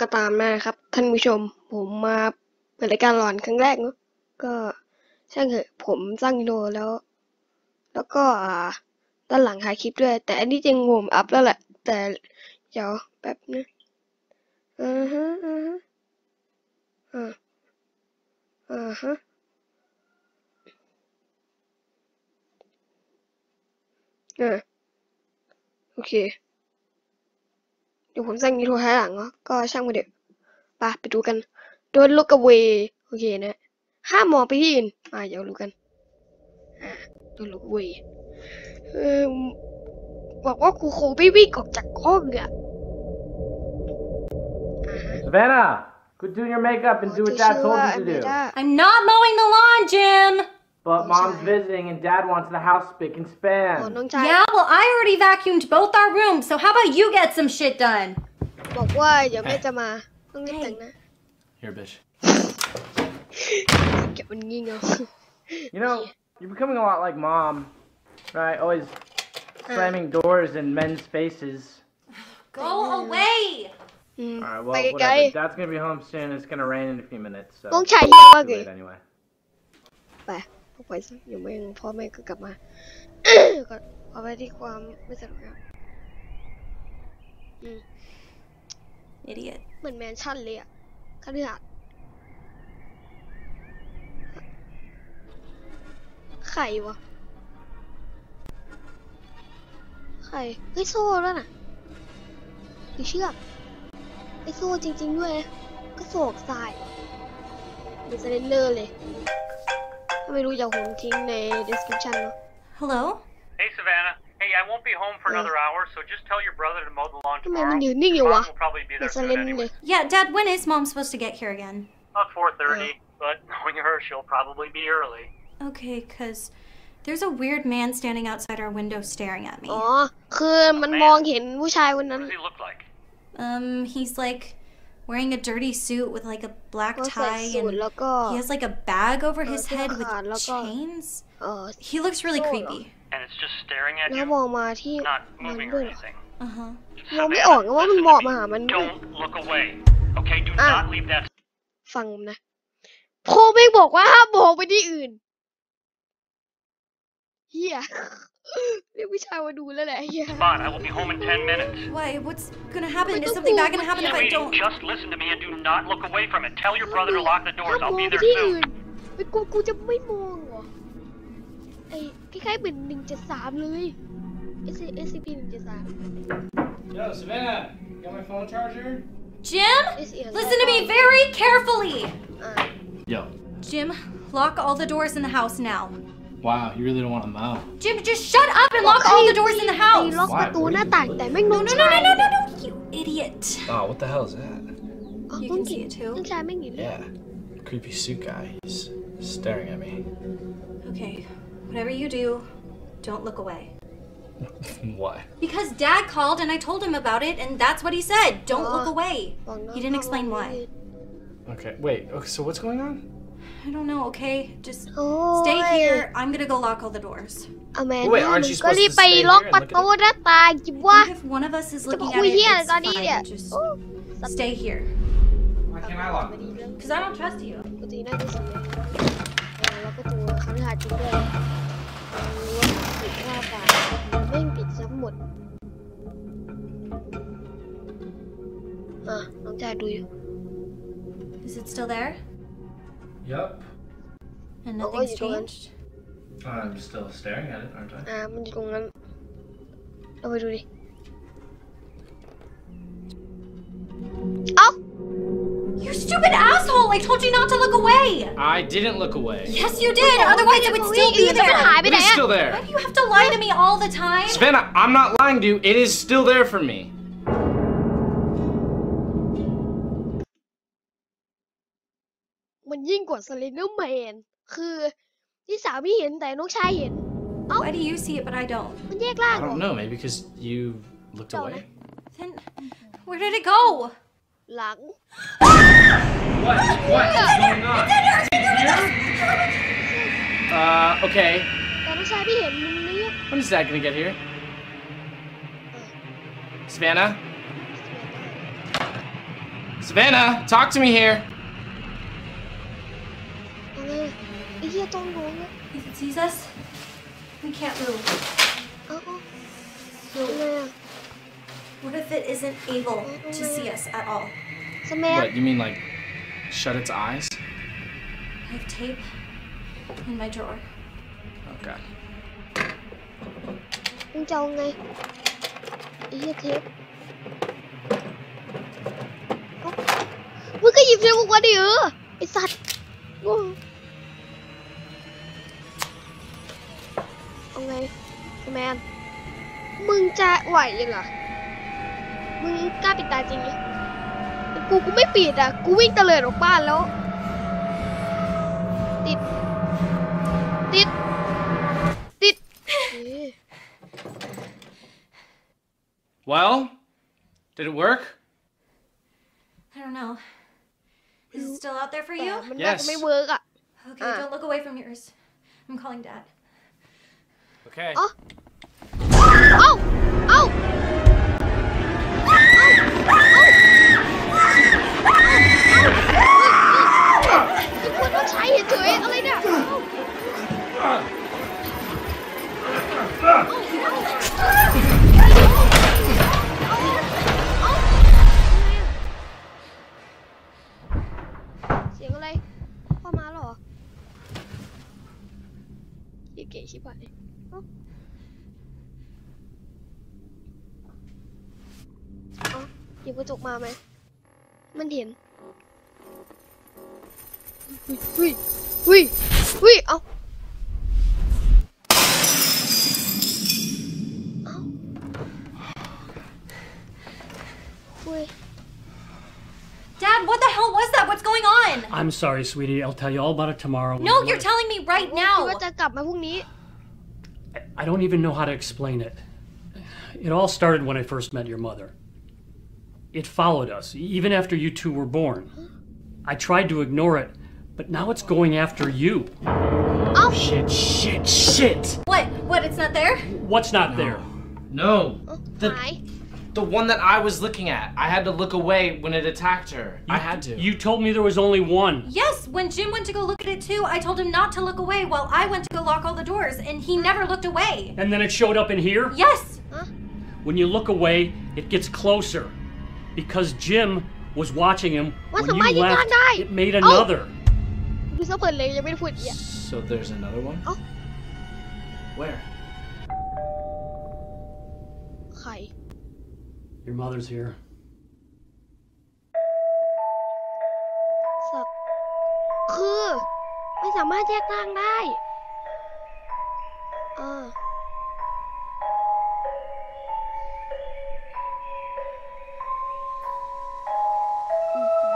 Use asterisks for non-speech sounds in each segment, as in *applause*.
ก็ตามนะครับ ท่านผู้ชม ผมมาเปิดรายการหลอนครั้งแรกเนาะก็ช่างเถอะผมสร้างวิดีโอแล้ว แล้วก็อ่าด้านหลังถ่ายคลิปด้วย แต่อันนี้จริงมอัพแล้วแหละ แต่เดี๋ยวแป๊บนะอือฮะอือฮะอ่าอ่าฮะอ่าโอเค ดี๋ยวผมสร้างวิดีโอให้หลังเนาะก็ช่างมาเดี๋ยวไปไปดูกัน Don't look away โอเคนะห้ามมองไปที่อื่นอ่าเดี๋ยวรู้กันอ่า Don't look away เออบอกว่าครูโคไม่วิ่งออกจากห้องอะอ่าฮะ Savannah, quit doing your makeup and do what Dad told you to do. I'm not mowing the lawn, Jim. But Mom's sorry. visiting and Dad wants the house spick and อ๋อ span. น้องชาย Yeah, well, I already vacuumed both our rooms, so how about you get some shit done? บอกว่าเดี๋ยวแม่จะมา ต้องรีบแต่งนะ Here, bitch. *laughs* เก็บมันงี่เงา You know, you're becoming a lot like Mom, right? Always slamming doors in men's faces. Go away. อืม Alright, ไป well, ไกล whatever. Dad's gonna be home soon. It's gonna rain in a few minutes, so. ๆน้องชายเยี่ยมมา ก too เลย late anyway. ไปออกไปซะเดี๋ยวแม่งพ่อแม่ก็กลับมาก็เอาไปที่ความไม่สนุกครับ Idiot. เหมือนแมนชั่นเลยอะคฤหาสน์ใครวะใครเฮ้ยโซ่แล้วน่ะหรือเชือกไอโซ่จริง ๆ ด้วยนะก็โศกทรายเป็นสเลนเดอร์เลยถ้า ไม่รู้จะผมทิ้งใน description เนาะ Hello? Hey, Savannah. Hey, I won't be home for another hour, so just tell your brother to mow the lawn ทำไม tomorrow. มันยืนนิ่งอยู่วะ Mom will probably be เป็น there สเล soon นเล anyway. ย Yeah, Dad, when is Mom supposed to get here again? About 4.30, but *laughs* knowing her, she'll probably be early. Okay, because there's a weird man standing outside our window staring at me. อ๋อ คือมันมองเห็นผู้ชายคนนั้ What น does he look like? Um, he's like wearing a dirty suit with like a black ก็ใส่ tie สูท and แล้วก็ he has like a bag over his Oh, head with God, look up. chains. เออ He looks really Oh. creepy. And it's just staring at แล้ว you, มองมาที่ not มัน moving ด้ or วยเหรอ anything. Uh huh. มองไม่ออกนะว่ามัน listen มอง to มาหา me. มันด้วย Don't look away. Okay, do Ah. not leave that ฟังผมนะพ่อไม่บอกว่าห้ามมองไปที่อื่นเฮีย *laughs* *laughs* เรียกวิชาวาดูแล้วแหละไอ้เหี้ย *laughs* *laughs* Spot, I will be home in 10 minutes. Why? What's gonna happen? Is something bad gonna happen if I don't? just listen to me and do not look away from it. Tell your brother to lock the doors. I'll อง be ไป there ที่อื่ soon. นเฮ้ยกูกูจะไม่มองเหรอไอ้คล้ายๆเหมือนหนึ่งเจ็ดสามเลย S C P หนึ่งเจ็ดสาม Yo, Savannah, got my phone charger? Jim? This is- Listen to me very carefully! อ่า Yo, Jim, lock all the doors in the house now. Wow, you really don't want him out. Jim, just shut up and lock all the doors in the house. They the door not the no No, no, no, no, no, no, you idiot. Oh, what the hell is that? You can see it too. Yeah, creepy suit guy. He's staring at me. Okay, whatever you do, don't look away. *laughs* Why? Because Dad called and I told him about it, and that's what he said. Don't look away. He didn't explain why. Okay, wait. Okay, so what's going on? I don't know, okay? Just oh, stay here. I'm gonna go lock all the doors. Oh Wait, aren't you supposed to stay here and look at it? If one of us is looking at it, it's fine. Just stay here. Why can't I lock Because I don't trust you. Is it still there? Yep. And nothing's changed? I'm still staring at it, aren't I? I'm just going on. Oh, wait, wait. Oh! You stupid asshole! I told you not to look away! I didn't look away. Yes, you did! Otherwise, it would still be there! It is still there! Why do you have to lie to me all the time? Savannah, I'm not lying to you. It is still there for me. มันยิ่งกว่าสเลนเดอร์แมนคือที่สาวไม่เห็นแต่น้องชายเห็น Why do you see it but I don't? มันแยกล่าง I เหรอ don't know. Maybe because you looked Don't away. Then where did it go? หลัง What? What is going on? Uh, okay. แต่น้องชายไม่เห็นมันเรียก When is Dad gonna get here? Savannah? Savannah, talk to me here. idiot it. Sees us, we can't move. Uh oh. So, what if it isn't able to see us at all? So, ma'am. What, you mean like shut its eyes? I have tape in my drawer. Okay. Con trâu ngay. Ý là thiệt. Ủa, cái gì mà qua đi ừ? Cái sạch. แมน มึงจะไหวยังเหรอ มึงกล้าปิดตาจริงดิแต่กูกูไม่ปิดอะ กูวิ่งเตลิดออกบ้านแล้ว ติด ติด ติดเอ๊ะ Well, did it work? I don't know. Is it still out there for แต่ you? มันน่าจะ Yes. ไม่เวิร์กอะ Okay, Uh. don't look away from yours. I'm calling dad. Okay. Oh! Oh! oh! เก๋ชิบหายเอ้าเอ้าหยิบกระจกมาไหม มันเห็นอุ้ยอุ้ยอุ้ยเอาเอาอุ้ย I'm sorry, sweetie. I'll tell you all about it tomorrow. No, you're telling me right คิด now. ว่าจะกลับมาพรุ่งนี้ I don't even know how to explain it. It all started when I first met your mother. It followed us, even after you two were born. I tried to ignore it, but now it's going after you. Oh. Shit, shit, shit! What? What? It's not there? What's not there? No. เอ้า The หาย the one that I was looking at. I had to look away when it attacked her. You, I had to. You told me there was only one. Yes, when Jim went to go look at it too, I told him not to look away while I went to go lock all the doors, and he never looked away. And then it showed up in here? Yes. Huh? When you look away, it gets closer. Because Jim was watching him. What's when you left, die? it made another. Oh. So there's another one? Oh. Where? Hi. Your mother's here. สัตว์คือ ไม่สามารถแยกร่างได้เอออื้อหื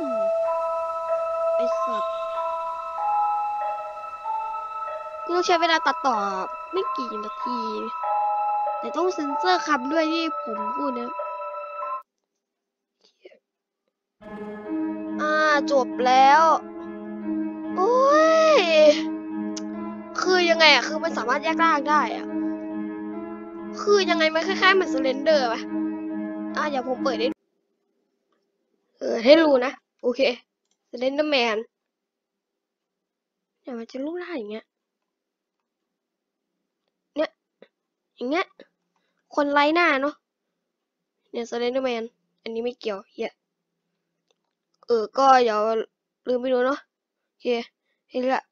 อไอสัตว์กูต้องใช้เวลาตัดต่อไม่กี่นาที แต่ต้องเซ็นเซอร์คำด้วยที่ผมพูดนะอ่าจบแล้ว โอ้ย คือยังไงอะคือมันสามารถแยกร่างได้อะคือยังไงมันคล้ายๆเหมือนสเลนเดอร์ปะอ่าเดี๋ยวผมเปิดให้เออให้รู้นะ โอเคสเลนเดอร์แมนเนี่ยมันจะรูปร่างอย่างเงี้ย อย่างเงี้ย คนไร้หน้าเนาะ เนี่ยสเลนเดอร์แมน อันนี้ไม่เกี่ยวเหี้ยเออ ก็อย่าลืมไปดูเนาะโอเคนี่แหละ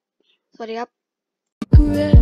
สวัสดีครับ